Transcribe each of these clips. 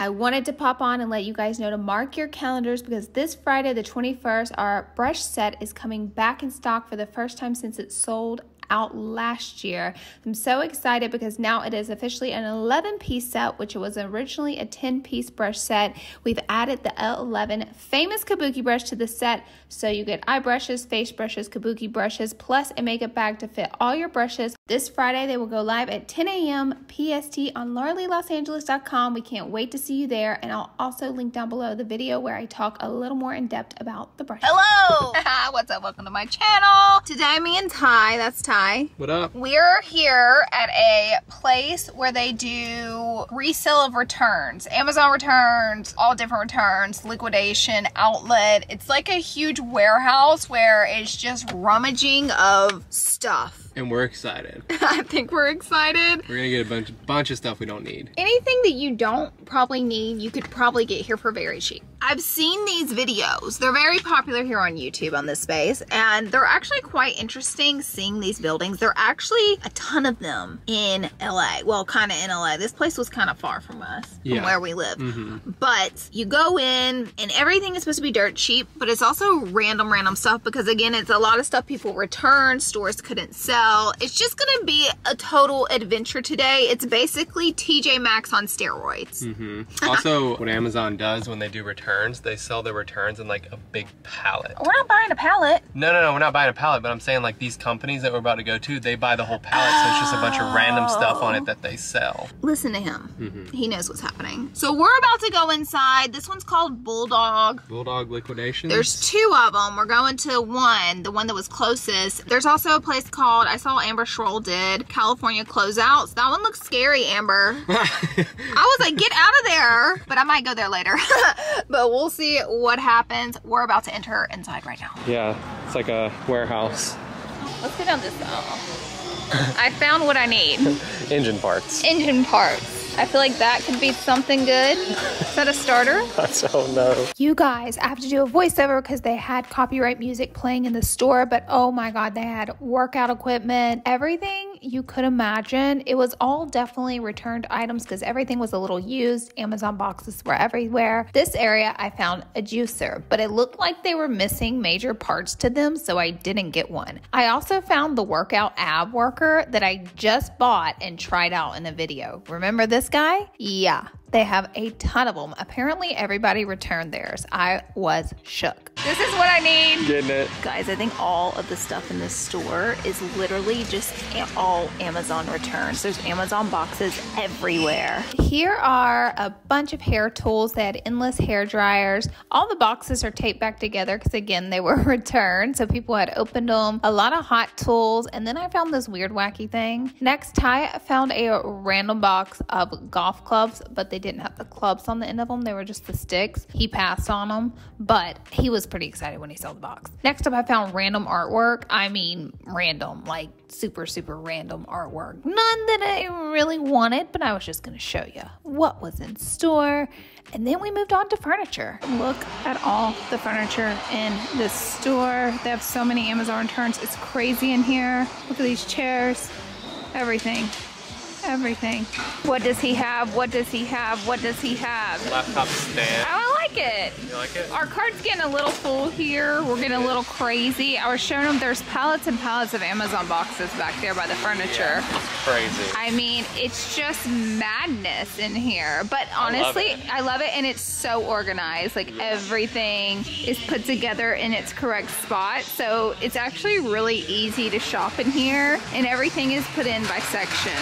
I wanted to pop on and let you guys know to mark your calendars because this Friday, the 21st, our brush set is coming back in stock for the first time since it sold out last year. I'm so excited because now it is officially an 11 piece set, which was originally a 10 piece brush set. We've added the L11 famous kabuki brush to the set, so you get eye brushes, face brushes, kabuki brushes, plus a makeup bag to fit all your brushes. This Friday, they will go live at 10 a.m. PST on lauraleelosangeles.com. We can't wait to see you there, and I'll also link down below the video where I talk a little more in depth about the brush. Hello! What's up? Welcome to my channel. Today, me and Ty, that's Ty, Hi. What up? We're here at a place where they do resale of returns, Amazon returns, all different returns, liquidation, outlet. It's like a huge warehouse where it's just rummaging of stuff and we're excited. I think we're excited. We're gonna get a bunch, bunch of stuff we don't need. Anything that you don't probably need, you could probably get here for very cheap. I've seen these videos. They're very popular here on YouTube on this space, and they're actually quite interesting seeing these buildings. There are actually a ton of them in LA. Well, kind of in LA. This place was kind of far from us, yeah. from where we live. Mm -hmm. But you go in, and everything is supposed to be dirt cheap, but it's also random, random stuff because, again, it's a lot of stuff people return, stores couldn't sell well, it's just gonna be a total adventure today. It's basically TJ Maxx on steroids. Mm -hmm. also, what Amazon does when they do returns, they sell their returns in like a big pallet. We're not buying a pallet. No, no, no, we're not buying a pallet, but I'm saying like these companies that we're about to go to, they buy the whole pallet, oh. so it's just a bunch of random stuff on it that they sell. Listen to him. Mm -hmm. He knows what's happening. So we're about to go inside. This one's called Bulldog. Bulldog Liquidation. There's two of them. We're going to one, the one that was closest. There's also a place called, I saw Amber Scholl did, California Closeouts. That one looks scary, Amber. I was like, get out of there. But I might go there later. but we'll see what happens. We're about to enter inside right now. Yeah, it's like a warehouse. Let's go down this aisle. I found what I need. Engine parts. Engine parts. I feel like that could be something good. Is that a starter? I don't know. You guys, I have to do a voiceover because they had copyright music playing in the store, but oh my God, they had workout equipment, everything you could imagine. It was all definitely returned items because everything was a little used. Amazon boxes were everywhere. This area, I found a juicer, but it looked like they were missing major parts to them, so I didn't get one. I also found the workout ab worker that I just bought and tried out in a video. Remember this guy? Yeah, they have a ton of them. Apparently, everybody returned theirs. I was shook. This is what I need. Getting it. Guys, I think all of the stuff in this store is literally just all Amazon returns. There's Amazon boxes everywhere. Here are a bunch of hair tools. They had endless hair dryers. All the boxes are taped back together because, again, they were returned. So people had opened them. A lot of hot tools. And then I found this weird, wacky thing. Next, Ty found a random box of golf clubs, but they didn't have the clubs on the end of them. They were just the sticks. He passed on them, but he was pretty excited when he saw the box. Next up, I found random artwork. I mean, random, like super, super random artwork. None that I really wanted, but I was just going to show you what was in store. And then we moved on to furniture. Look at all the furniture in this store. They have so many Amazon returns. It's crazy in here. Look at these chairs, everything everything. What does he have? What does he have? What does he have? Laptop stand. I like it. You like it? Our cart's getting a little full here. We're getting a little crazy. I was showing them there's pallets and pallets of Amazon boxes back there by the furniture. Yeah, crazy. I mean, it's just madness in here. But honestly, I love, I love it and it's so organized. Like everything is put together in its correct spot. So it's actually really easy to shop in here and everything is put in by section.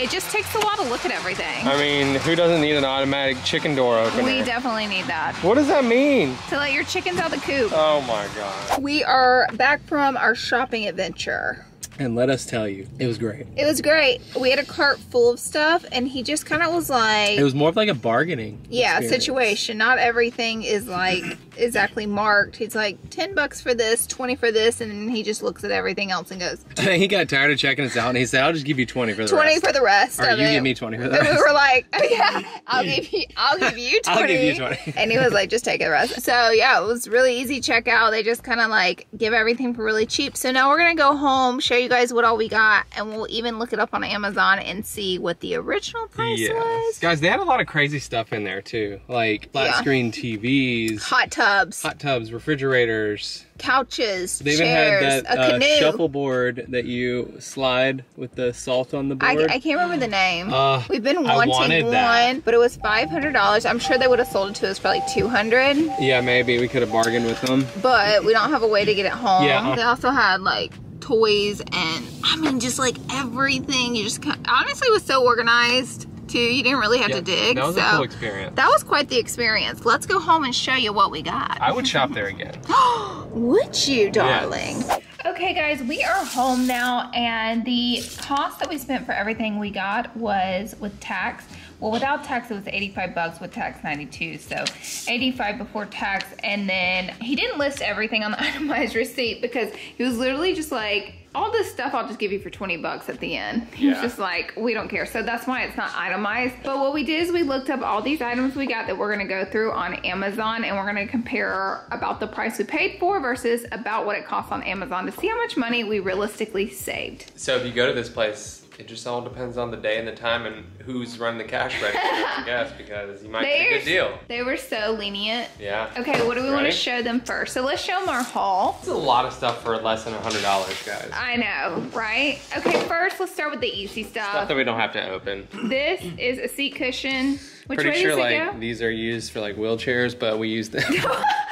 It just takes a while to look at everything. I mean, who doesn't need an automatic chicken door opener? We definitely need that. What does that mean? To let your chickens out the coop. Oh my God. We are back from our shopping adventure. And let us tell you, it was great. It was great. We had a cart full of stuff, and he just kind of was like... It was more of like a bargaining Yeah, experience. situation. Not everything is like exactly marked. He's like, 10 bucks for this, 20 for this, and then he just looks at everything else and goes... he got tired of checking us out, and he said, I'll just give you 20 for the 20 rest. for the rest Or you it. give me 20 for the rest. And we were like, oh, yeah, I'll give you, I'll give you 20. I'll give you 20. and he was like, just take the rest. So yeah, it was really easy checkout. They just kind of like give everything for really cheap. So now we're going to go home, show you you guys what all we got, and we'll even look it up on Amazon and see what the original price was. Guys, they had a lot of crazy stuff in there too. Like flat Yeah. screen TVs, Hot tubs, hot tubs, refrigerators. couches, They even had that a uh, canoe. shuffleboard that you slide with the salt on the I, board. I can't remember the name. Uh, We've been wanting one, that. but it was five hundred dollars. I'm sure they would have sold it to us for like two hundred, yeah, maybe we could have bargained with them. but we don't have a way to get it home. Yeah. They also had like toys and I mean just like everything. You just ca- honestly it was so organized too. You didn't really have Yeah, to dig. that was so a cool experience. that was quite the experience. Let's go home and show you what we got. I would shop there again. Would you, darling? Okay, guys, we are home now, and the cost that we spent for everything we got was with tax. Well, without tax, it was 85 bucks. With tax, 92. So 85 before tax, and then he didn't list everything on the itemized receipt because he was literally just like, all this stuff I'll just give you for 20 bucks at the end. He was Yeah. just like, we don't care. So that's why it's not itemized. But what we did is we looked up all these items we got that we're gonna go through on Amazon and we're gonna compare about the price we paid for versus about what it costs on Amazon to see how much money we realistically saved. So if you go to this place, it just all depends on the day and the time and who's running the cash register, I guess, because you might get a good deal. They were so lenient. Yeah. Okay, what do we want to show them first? So let's show them our haul. It's a lot of stuff for less than a hundred dollars, guys. I know, right? Okay, first let's start with the easy Stuff stuff. that we don't have to open. This is a seat cushion. Which Pretty sure like go? these are used for like wheelchairs, but we use them.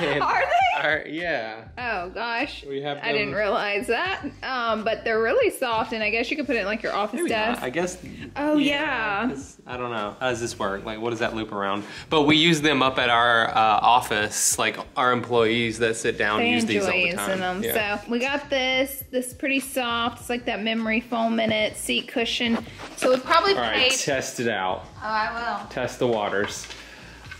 Are they? Our- yeah. Oh gosh. We have I didn't realize that. Um, but they're really soft, and I guess you could put it in like your office Maybe desk. not. I guess. Oh, yeah. 'cause I don't know. How does this work? Like, what does that loop around? But we use them up at our uh, office. Like our employees that sit down They use these all enjoy the time. using them. Yeah. So we got this. This is pretty soft. It's like that memory foam in it, seat cushion. So we probably all right, paid. test it out. oh, I will. Test the waters.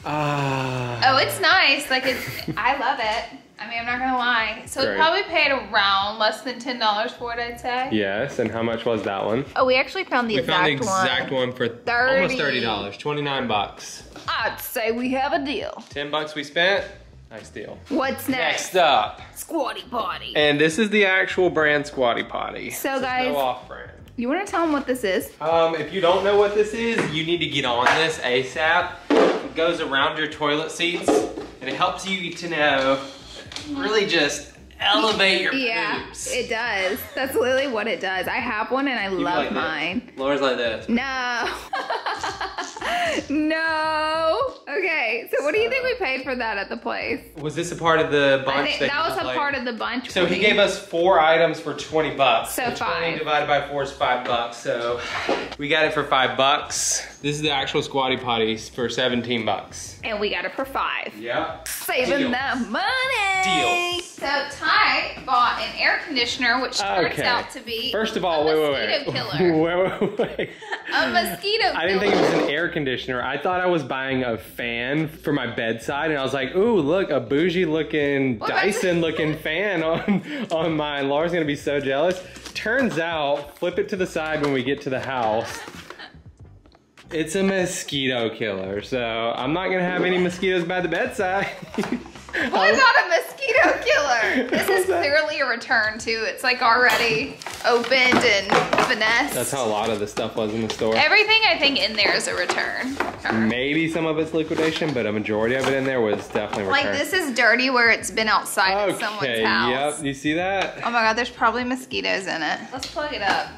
Ah. Oh, it's nice. Like it's. I love it. I mean, I'm not gonna lie. So we Great. probably paid around less than ten dollars for it. I'd say. Yes, and how much was that one? Oh, we actually found the We exact, found the exact one. one, for 30. almost thirty dollars, twenty nine bucks. I'd say we have a deal. Ten bucks we spent. Nice deal. What's next? Next up, Squatty potty. and this is the actual brand Squatty Potty. So, This guys- no off brand. You want to tell them what this is? Um, if you don't know what this is, you need to get on this ASAP. It goes around your toilet seats, and it helps you to know, really just elevate your Yeah, poops. it does. That's literally what it does. I have one and I You love like this? mine. Laura's like this. No. no. Okay, so what do you think we paid for that at the place? Was this a part of the bunch? I think that was a like- part of the bunch. So he gave us four items for 20 bucks. So And 20 five. divided by four is five bucks. So we got it for five bucks. This is the actual squatty potties for 17 bucks. And we got it for five. Yep. Saving Deal. that money. Deal. So Ty bought an air conditioner, which turns Okay. out to be First of all, a wait, wait, wait. mosquito killer. wait, wait, wait. a mosquito I didn't think it was an air conditioner. I thought I was buying a fan for my bedside, and I was like, "Ooh, look, a bougie looking Well, that's- Dyson looking fan on on mine." Laura's gonna be so jealous. Turns out, flip it to the side when we get to the house. It's a mosquito killer, so I'm not gonna have any mosquitoes by the bedside. What not a mosquito killer? This is clearly a return too. It's like already opened and finessed. That's how a lot of the stuff was in the store. Everything I think in there is a return. Maybe some of it's liquidation, but a majority of it in there was definitely return. Like return. this is dirty where it's been outside of someone's Okay, house. yep. You see that? Oh my god, there's probably mosquitoes in it. Let's plug it up.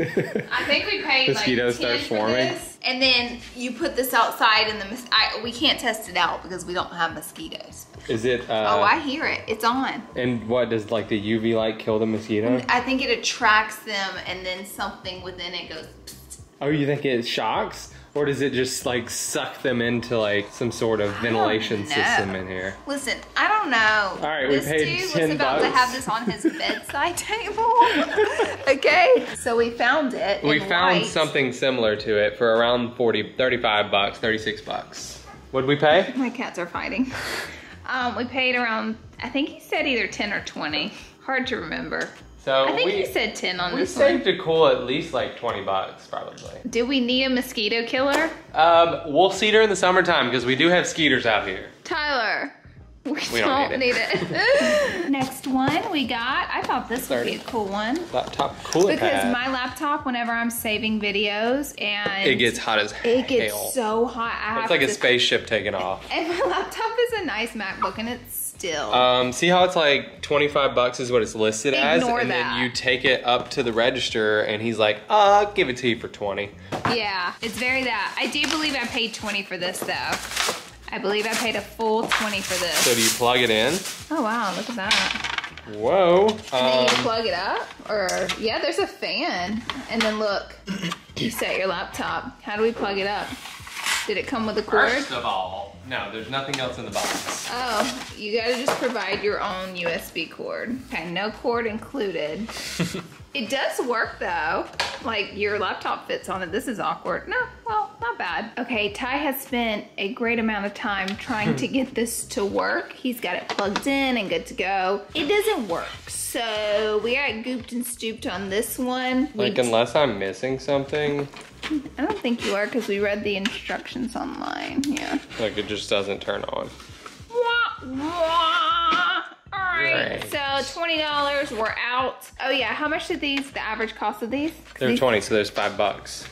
I think we paid Mosquitoes like 10 start for swarming? this. And then you put this outside and the mos- I, we can't test it out because we don't have mosquitoes. Is it? Uh, oh, I hear it. It's on. And what does like the UV light kill the mosquito? I think it attracts them and then something within it goes Oh, you think it shocks, or does it just like suck them into like some sort of ventilation system in here? Listen, I don't know. All right, we this paid dude 10 was about to have this on his bedside table. okay, so we found it. We found white. something similar to it for around 40, 35 bucks, 36 bucks. What'd we pay? My cats are fighting. Um, we paid around. I think he said either ten or twenty. Hard to remember. So I think we, he said ten on this one. saved a cool at least like 20 bucks probably. Do we need a mosquito killer? Um, we'll cedar in the summertime because we do have skeeters out here. Tyler, We, We don't need it. Next one we got. I thought this would be a cool one. Laptop cooler Because pad. my laptop, whenever I'm saving videos and it gets hot as it gets hell. so hot, I have it's like to, a spaceship taking off. And my laptop is a nice MacBook, and it's still. Um, see how it's like 25 bucks is what it's listed as? Ignore and that. then you take it up to the register and he's like, uh, I'll give it to you for 20. yeah, it's very that. I do believe I paid 20 for this though. I believe I paid a full 20 for this. So do you plug it in? Oh wow, look at that. Whoa. And then you Um, plug it up, or yeah, there's a fan. And then look, you set your laptop. How do we plug it up? Did it come with a cord? first of all, no, there's nothing else in the box. Oh, you gotta just provide your own USB cord. Okay, no cord included. it does work though. Like your laptop fits on it. This is awkward. No, well, not bad. Okay, Ty has spent a great amount of time trying to get this to work. He's got it plugged in and good to go. It doesn't work. So we got gooped and stooped on this one. We Like, unless I'm missing something, I don't think you are because we read the instructions online. Yeah. like it just doesn't turn on. Wah, wah. All right, Right. so twenty dollars. We're out. Oh yeah, how much did these? The average cost of these? They're these- 20, so there's five bucks.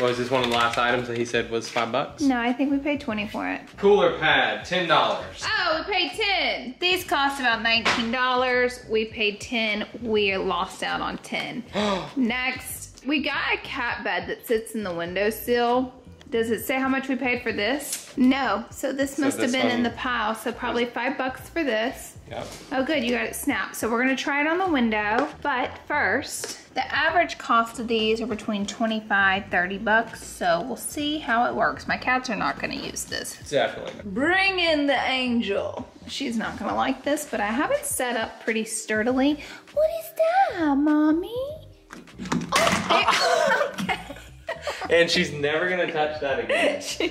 Was this one of the last items that he said was five bucks? No, I think we paid twenty for it. Cooler pad, ten dollars. Oh, we paid ten. These cost about nineteen dollars. We paid ten. We lost out on ten. Next, we got a cat bed that sits in the windowsill. Does it say how much we paid for this? No. So this So must have this been in the pile. So probably five bucks for this. Yep. Oh good, you got it snapped. So we're gonna try it on the window. But first, the average cost of these are between 25, 30 bucks. So we'll see how it works. My cats are not gonna use this. Definitely. not. Bring in the angel. She's not gonna like this, but I have it set up pretty sturdily. What is that, mommy? Oh, okay. And she's never gonna touch that again. she,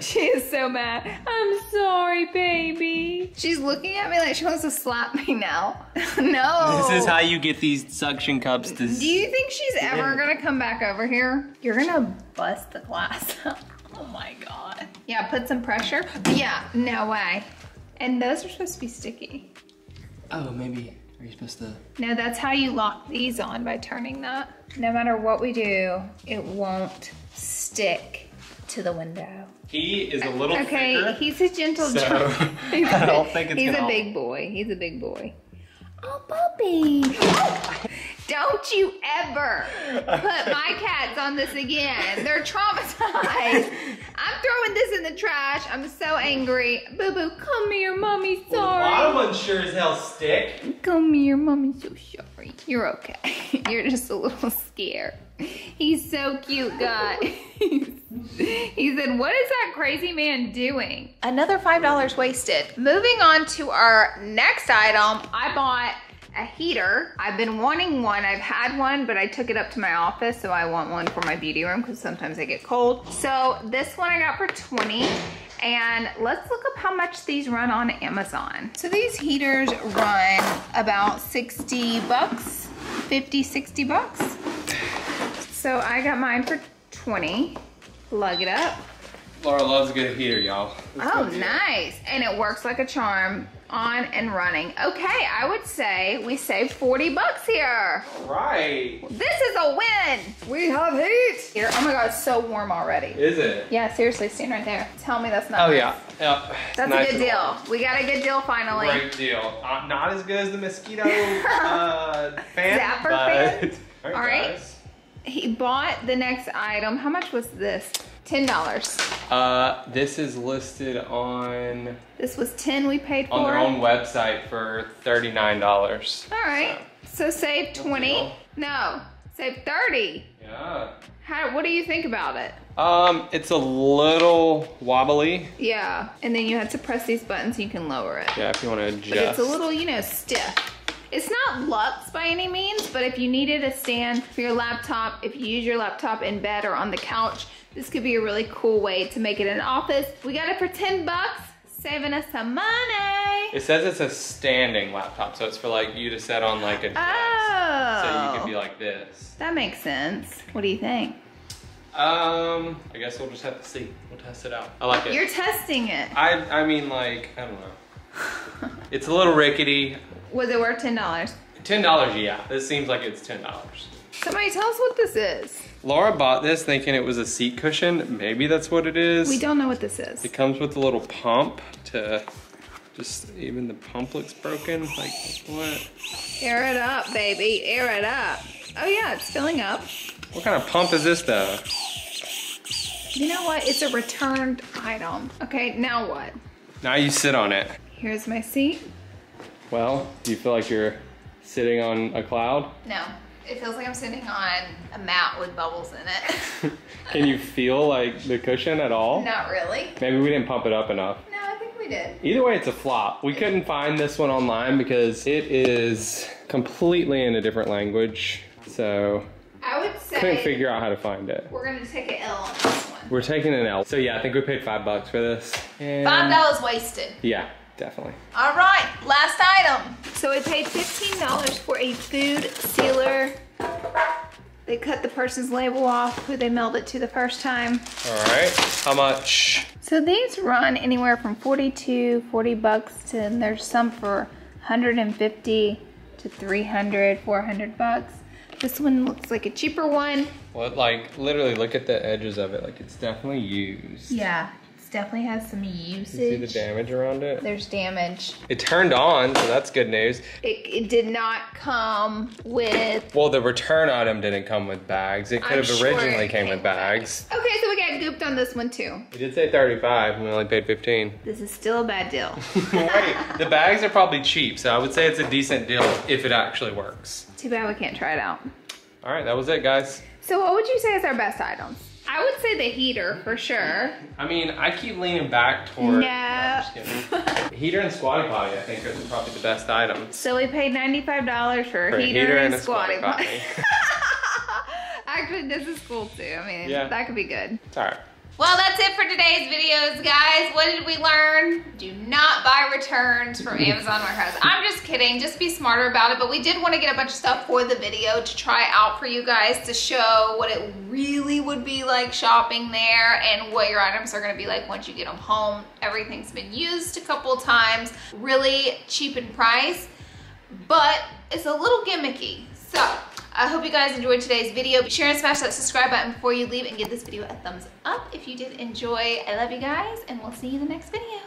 she is so mad. I'm sorry, baby. She's looking at me like she wants to slap me now. no. This is how you get these suction cups to. Do you think she's ever gonna come back over here? You're gonna bust the glass. Oh my god. Yeah, put some pressure. Yeah, no way. And those are supposed to be sticky. Oh, maybe. Are you supposed to? No, that's how you lock these on by turning that. No matter what we do, it won't stick to the window. He is a little Okay, thicker. he's a gentle so giant. He's a I don't think it's He's gonna a big boy. He's a big boy. Oh, puppy. Don't you ever put my cats on this again. They're traumatized. I'm throwing this in the trash. I'm so angry. Boo boo, come here, mommy. The bottom Sorry. ones sure as hell stick. Come here, mommy's so sorry. You're okay. You're just a little scared. He's so cute, guys. he said, What is that crazy man doing? Another $5 wasted. Moving on to our next item, I bought a heater. I've been wanting one. I've had one, but I took it up to my office, so I want one for my beauty room because sometimes I get cold. So this one I got for 20 and let's look up how much these run on Amazon. So these heaters run about 60 bucks, 50, 60 bucks. So I got mine for 20. Lug it up. Laura loves a good heater, y'all. Oh, nice. And it works like a charm on and running. Okay, I would say we saved 40 bucks here. Right. This is a win. We have heat. Here, oh my God, it's so warm already. Is it? Yeah, seriously, stand right there. Tell me that's not Oh nice. yeah. Yep. That's Nice a good deal. warm. We got a good deal finally. Great deal. Uh, not as good as the mosquito uh, fan. Zapper but... fan? All right. All right. He bought the next item. How much was this? Ten dollars. Uh, this is listed on This was ten. We paid for. on their own website for thirty nine dollars. All right. So save twenty. No, save thirty. Yeah. How? What do you think about it? Um, it's a little wobbly. Yeah. And then you have to press these buttons. You can lower it. Yeah, if you want to adjust. But it's a little, you know, stiff. It's not luxe by any means, but if you needed a stand for your laptop, if you use your laptop in bed or on the couch, this could be a really cool way to make it an office. We got it for 10 bucks, saving us some money. It says it's a standing laptop, so it's for like you to set on like a desk. Oh. So you could be like this. That makes sense. What do you think? Um, I guess we'll just have to see. We'll test it out. I like it. You're testing it. I I mean like I don't know. It's a little rickety. Was it worth $10? Ten dollars, yeah. This seems like it's ten dollars. Somebody tell us what this is. Laura bought this thinking it was a seat cushion. Maybe that's what it is. We don't know what this is. It comes with a little pump to just even the pump looks broken. Like what? Air it up, baby. Air it up. Oh yeah, it's filling up. What kind of pump is this though? You know what? It's a returned item. Okay, now what? Now you sit on it. Here's my seat. Well, do you feel like you're sitting on a cloud? No, it feels like I'm sitting on a mat with bubbles in it. Can you feel like the cushion at all? Not really. Maybe we didn't pump it up enough. No, I think we did. Either way, it's a flop. We couldn't find this one online because it is completely in a different language. So I would say couldn't figure out how to find it. we're gonna take an L on this one. We're taking an L. So yeah, I think we paid five bucks for this. And Five dollars wasted. Yeah, definitely. All right, last item. So we paid $15 for a food sealer. They cut the person's label off who they mailed it to the first time. All right, how much? So these run anywhere from 42, 40 bucks to and there's some for 150 to 300, 400 bucks. This one looks like a cheaper one. Well, like literally look at the edges of it. Like it's definitely used. Yeah, it definitely has some You see the damage around it? There's damage. It turned on, so that's good news. It, it did not come with. Well, the return item didn't come with bags. It could I'm have sure originally came came with with bags. Okay, so we got gooped on this one too. We did say 35, and we only paid 15. This is still a bad deal. Wait, the bags are probably cheap, so I would say it's a decent deal if it actually works. Too bad we can't try it out. All right, that was it, guys. So what would you say is our best items? I would say the heater for sure. I mean, I keep leaning back toward. No. Just kidding. heater and squatty potty, I think, are probably the best items. So we paid $95 for a For a heater, and, a squatty potty. potty. Actually, this is cool too. I mean, Yeah. that could be good. It's all right. Well, that's it for today's videos, guys. What did we learn? Do not buy returns from Amazon Warehouse. I'm just kidding. Just be smarter about it. But we did want to get a bunch of stuff for the video to try out for you guys to show what it really would be like shopping there and what your items are going to be like once you get them home. Everything's been used a couple times. Really cheap in price, but it's a little gimmicky. So I hope you guys enjoyed today's video. Be sure and smash that subscribe button before you leave and give this video a thumbs up if you did enjoy. I love you guys and we'll see you in the next video.